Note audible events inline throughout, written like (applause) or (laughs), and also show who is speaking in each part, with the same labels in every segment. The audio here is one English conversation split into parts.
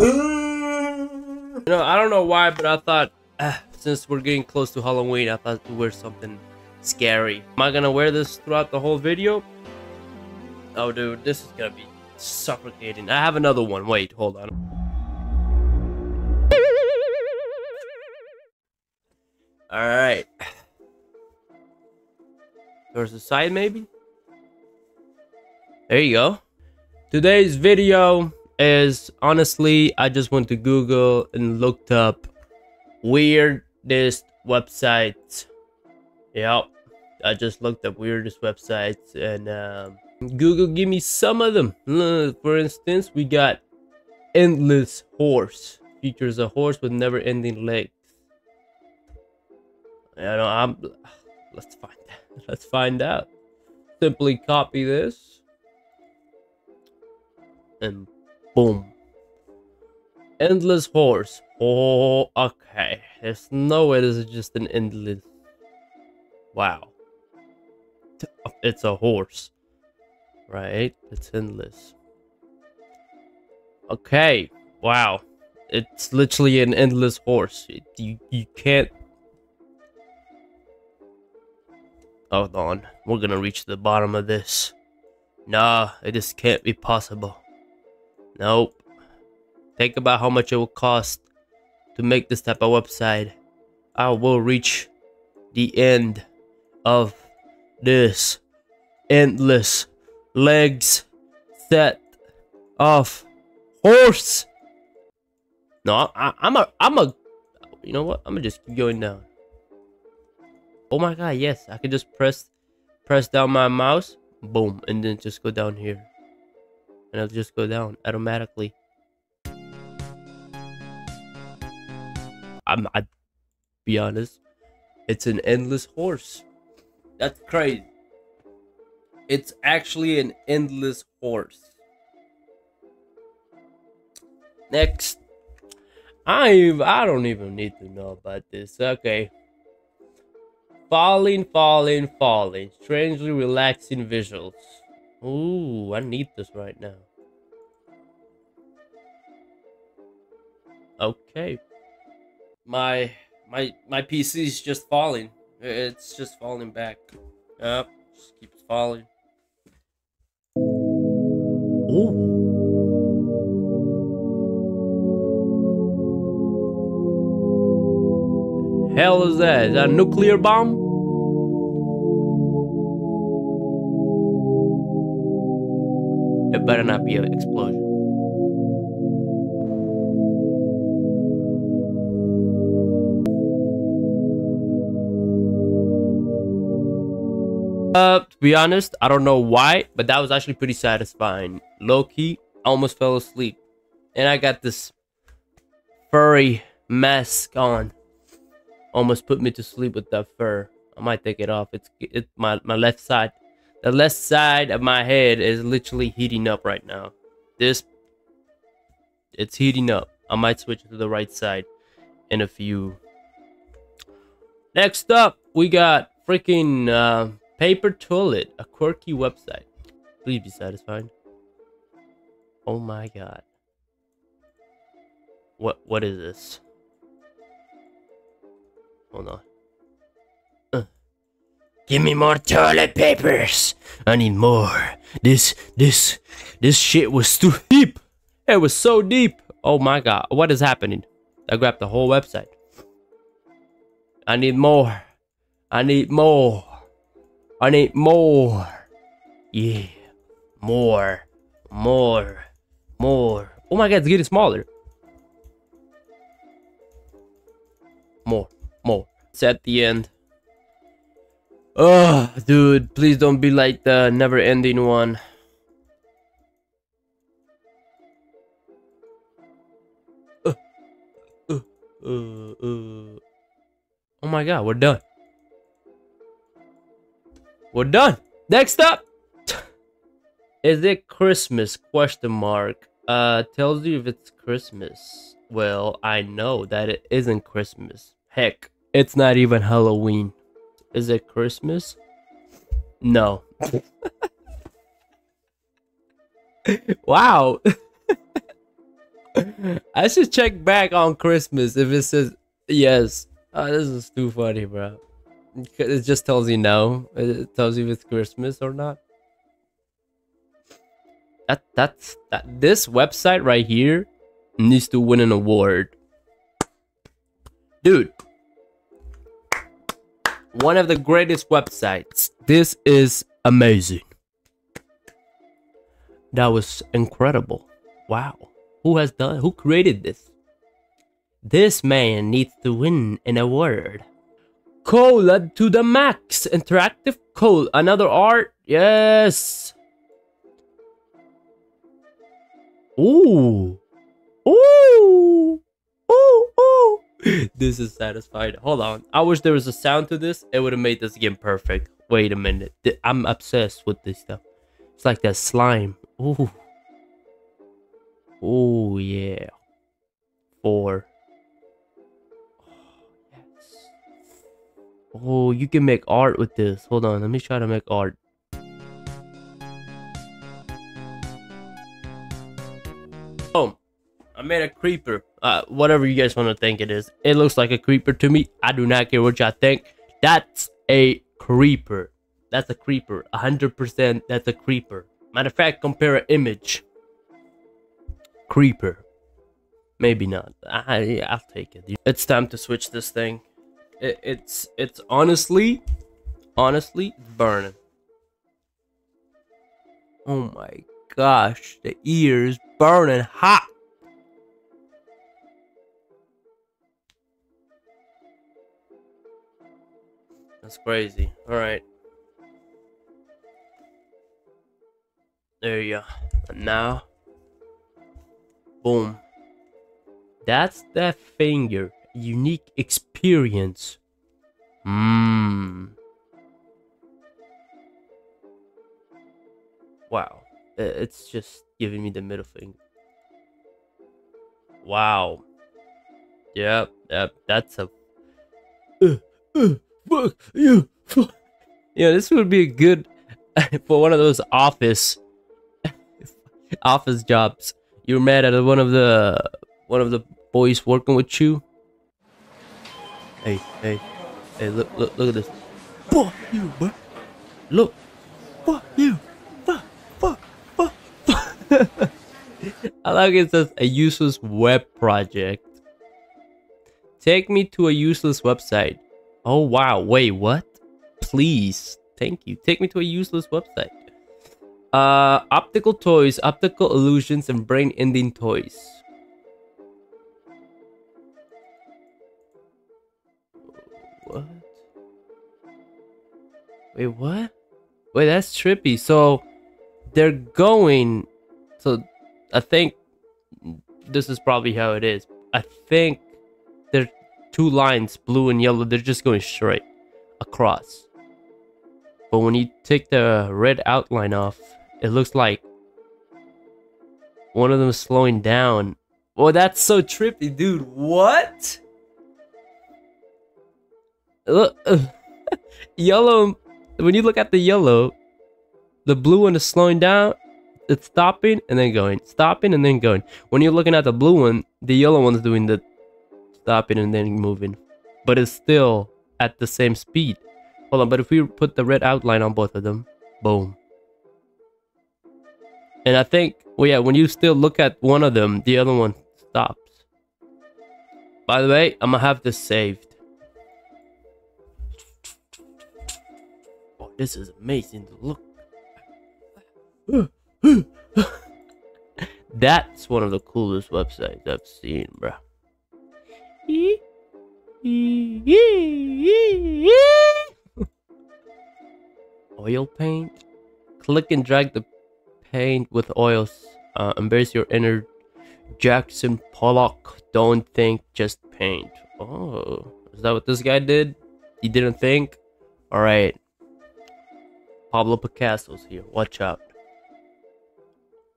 Speaker 1: You know, I don't know why, but I thought uh, since we're getting close to Halloween, I thought to wear something scary. Am I gonna wear this throughout the whole video? Oh, dude, this is gonna be suffocating. I have another one. Wait, hold on. All right. Towards the side, maybe? There you go. Today's video is honestly, I just went to Google and looked up weirdest websites. Yep. I just looked up weirdest websites and um, Google give me some of them. For instance, we got Endless Horse. Features a horse with never ending legs. You know, I'm (sighs) let's find that. (laughs) let's find out. Simply copy this and boom. Endless horse. Oh, okay. There's no way this is just an endless. Wow. It's a horse. Right? It's endless. Okay. Wow. It's literally an endless horse. It, you, you can't Hold on. We're gonna reach the bottom of this. Nah, it just can't be possible. Nope. Think about how much it will cost to make this type of website. I will reach the end of this endless legs set of horse. No, I, I'm a, I'm a, you know what? I'm gonna just keep going down. Oh my god, yes. I can just press press down my mouse, boom, and then just go down here. And it'll just go down automatically. I'm I be honest. It's an endless horse. That's crazy. It's actually an endless horse. Next. I I don't even need to know about this. Okay. Falling, falling, falling. Strangely relaxing visuals. Ooh, I need this right now. Okay. My my my PC is just falling. It's just falling back. Yep, just keeps falling. Ooh. hell is that? Is that a nuclear bomb? Better not be an explosion. Uh, to be honest, I don't know why, but that was actually pretty satisfying. Low key, I almost fell asleep. And I got this furry mask on almost put me to sleep with that fur. I might take it off. It's it my my left side. The left side of my head is literally heating up right now. This it's heating up. I might switch to the right side in a few. Next up, we got freaking uh, Paper Toilet, a quirky website. Please be satisfied. Oh my god. What what is this? Hold on. Give me more toilet papers. I need more. This, this, this shit was too deep. It was so deep. Oh my god. What is happening? I grabbed the whole website. I need more. I need more. I need more. Yeah. More. More. More. Oh my god, it's getting smaller. More more. It's at the end. Oh, dude, please don't be like the never-ending one. Uh, uh, uh. Oh my god, we're done. We're done. Next up. Is it Christmas? Question mark. Uh, tells you if it's Christmas. Well, I know that it isn't Christmas. Heck, it's not even Halloween. Is it Christmas? No. (laughs) Wow. (laughs) I should check back on Christmas if it says yes. Oh, this is too funny, bro. It just tells you no. It tells you if it's Christmas or not. That that's that. This website right here needs to win an award, dude. One of the greatest websites. This is amazing. That was incredible. Wow. Who has done who created this? This man needs to win an award. Koala to the max. Interactive coal. Another art. Yes. Ooh. Ooh. (laughs) This is satisfied. Hold on. I wish there was a sound to this. It would have made this game perfect. Wait a minute. I'm obsessed with this stuff. It's like that slime. Ooh. Oh yeah. Four. Oh, yes. Oh, you can make art with this. Hold on, let me try to make art. Made a creeper. Uh, whatever you guys want to think it is. It looks like a creeper to me. I do not care what y'all think. That's a creeper. That's a creeper. 100% that's a creeper. Matter of fact, compare an image. Creeper. Maybe not. I, I'll take it. It's time to switch this thing. It, it's it's honestly, honestly burning. Oh my gosh, the ears burning hot. That's crazy. All right. There you go. And now Boom. That's that finger. Unique experience. Mmm. Wow. It's just giving me the middle finger. Wow. Yep, yep, that's a. Uh, uh, fuck you. Fuck. Yeah, this would be good (laughs) for one of those office (laughs) office jobs you're mad at one of the one of the boys working with you. Hey, hey, hey! Look, look, look at this. Fuck you, bro. Look. Fuck you. Fuck, fuck, fuck, fuck. (laughs) I like it says a useless web project. Take me to a useless website. Oh wow! Wait, what? Please, thank you. Take me to a useless website. Uh, optical toys, optical illusions, and brain ending toys. What? Wait, what? Wait, that's trippy. So they're going. So I think this is probably how it is. I think two lines, blue and yellow. They're just going straight across. But when you take the red outline off, it looks like one of them is slowing down. Oh, that's so trippy, dude. What? Look, (laughs) yellow. When you look at the yellow, the blue one is slowing down. It's stopping and then going, stopping and then going. When you're looking at the blue one, the yellow one's doing the stopping and then moving, but it's still at the same speed. Hold on, but if we put the red outline on both of them, boom. And I think, well, yeah, when you still look at one of them, the other one stops. By the way, I'm gonna have this saved. Oh, this is amazing to look. (laughs) That's one of the coolest websites I've seen, bro. (laughs) Oil paint. Click and drag the paint with oils. Uh, embrace your inner Jackson Pollock. Don't think, just paint. Oh, is that what this guy did? He didn't think? Alright. Pablo Picasso's here. Watch out.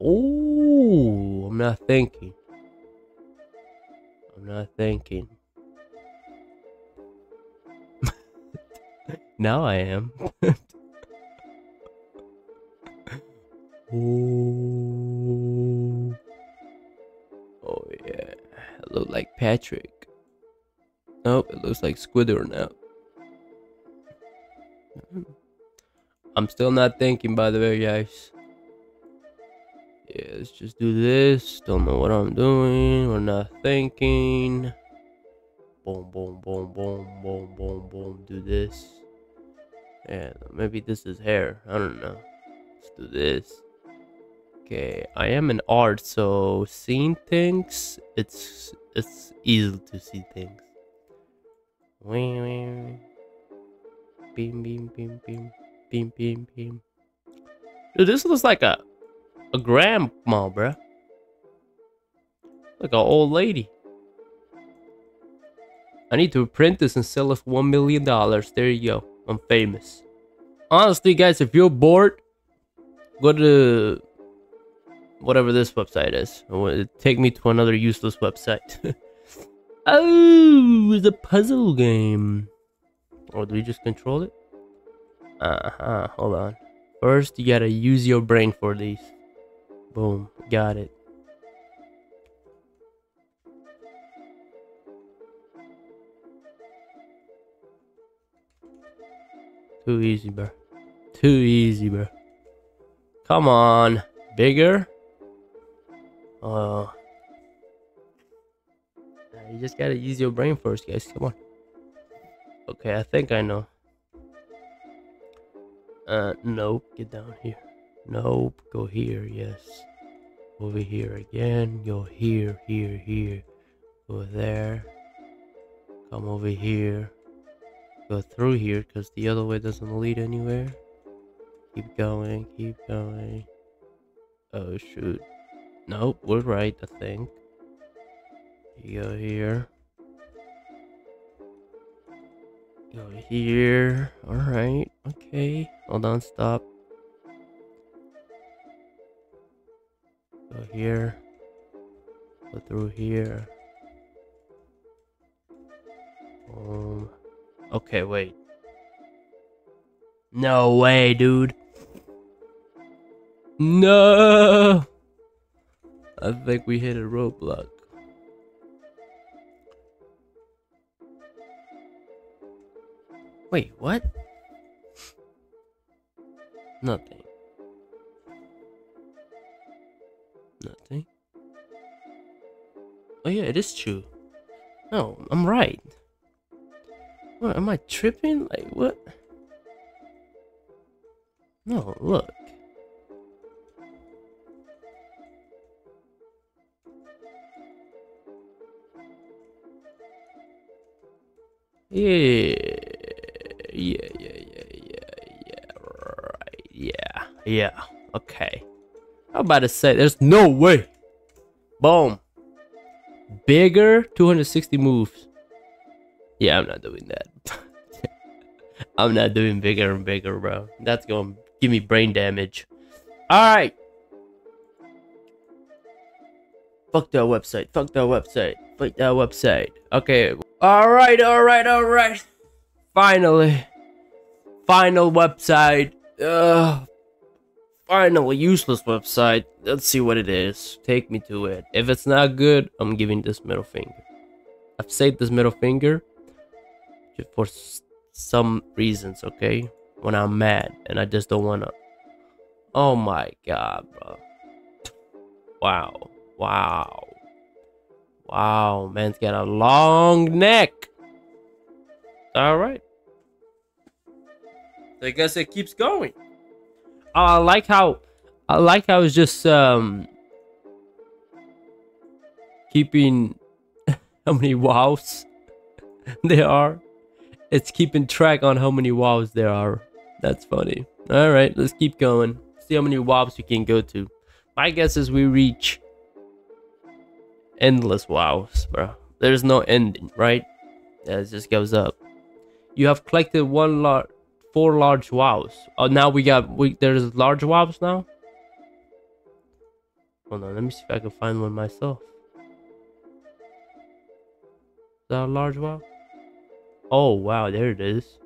Speaker 1: Oh, I'm not thinking. I'm not thinking. (laughs) now I am. (laughs) Oh. Oh yeah, I look like Patrick. Nope, it looks like Squidward now. Hmm. I'm still not thinking, by the way, guys. Yeah, let's just do this. Don't know what I'm doing. We're not thinking. Boom, boom, boom, boom, boom, boom, boom. Do this. Yeah, maybe this is hair. I don't know. Let's do this. Okay, I am an art, so seeing things, it's it's easy to see things. Beam, beam, beam, beam, beam, beam, beam. Dude, this looks like a a grandma, bruh. Like an old lady. I need to print this and sell it for one million dollars. There you go. I'm famous. Honestly, guys, if you're bored, go to whatever this website is. Take me to another useless website. (laughs) oh, it's a puzzle game. Or do we just control it? Uh-huh, hold on. First, you gotta use your brain for these. Boom, got it. Too easy, bro. Too easy, bro. Come on. Bigger? Uh, you just gotta use your brain first, guys. Come on. Okay, I think I know. Uh, nope. Get down here. Nope. Go here. Yes. Over here again. Go here, here, here. Go there. Come over here. Go through here because the other way doesn't lead anywhere. Keep going. Keep going. Oh, shoot. Nope, we're right, I think. You go here. Go here. Alright, okay. Hold on, stop. Here. Go through here. Um. Okay, wait. No way, dude. No. I think we hit a roadblock. Wait, what? Nothing. Nothing. Oh yeah, it is true. No, I'm right. What, am I tripping? Like, what? No, look. Yeah, yeah, yeah, yeah, yeah, yeah, right, yeah, yeah, okay. I'm about to say, there's no way. Boom. Bigger, 260 moves. Yeah, I'm not doing that. (laughs) I'm not doing bigger and bigger, bro. That's gonna give me brain damage. Alright. Fuck that website. Fuck that website. Fuck that website. Okay. All right, all right, all right. Finally. Final website. Uh, final useless website. Let's see what it is. Take me to it. If it's not good, I'm giving this middle finger. I've saved this middle finger for some reasons, okay? When I'm mad and I just don't want to. Oh my god, bro. Wow. Wow. Wow, man's got a long neck. All right. I guess it keeps going. I like how I like how it's just um keeping (laughs) how many wows (laughs) there are. It's keeping track on how many wows there are. That's funny. All right, let's keep going. See how many wows we can go to. My guess is we reach endless wows, bro. There's no ending, right? Yeah, it just goes up. You have collected one large, four large wows. Oh, now we got we. There's large wows now. Hold on, let me see if I can find one myself. Is that a large wow? Oh wow, there it is.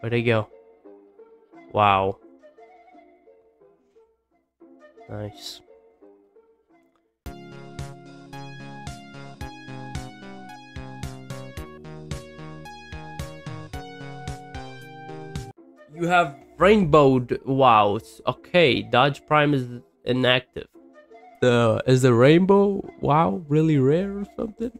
Speaker 1: Where'd they go? Wow. Nice. You have rainbowed wows. Okay, Dodge Prime is inactive. The is the rainbow wow really rare or something?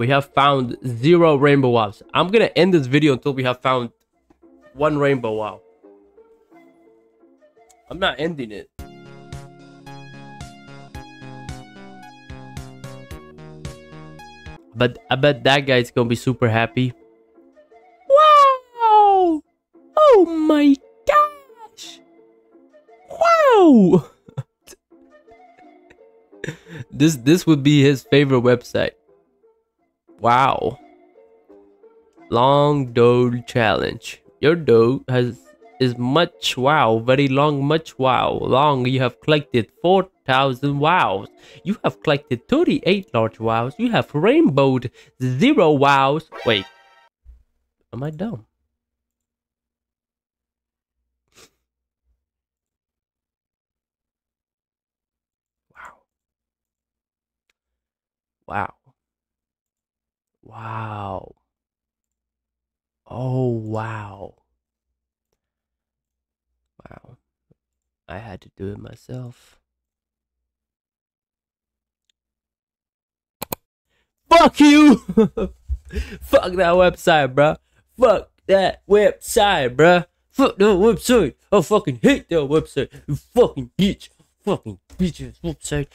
Speaker 1: We have found zero rainbow wows. I'm gonna end this video until we have found one rainbow wow. I'm not ending it. But I bet that guy's gonna be super happy. Oh my gosh! Wow! (laughs) this this would be his favorite website. Wow. Long doge challenge. Your doge has is much wow, very long, much wow. Long you have collected 4,000 wows. You have collected 38 large wows. You have rainbowed zero wows. Wait, am I dumb? Wow. Wow. Oh, wow. Wow. I had to do it myself. Fuck you! (laughs) Fuck that website, bruh. Fuck that website, bruh. Fuck that website. I fucking hate that website. You fucking bitch. Fucking bitch ass website.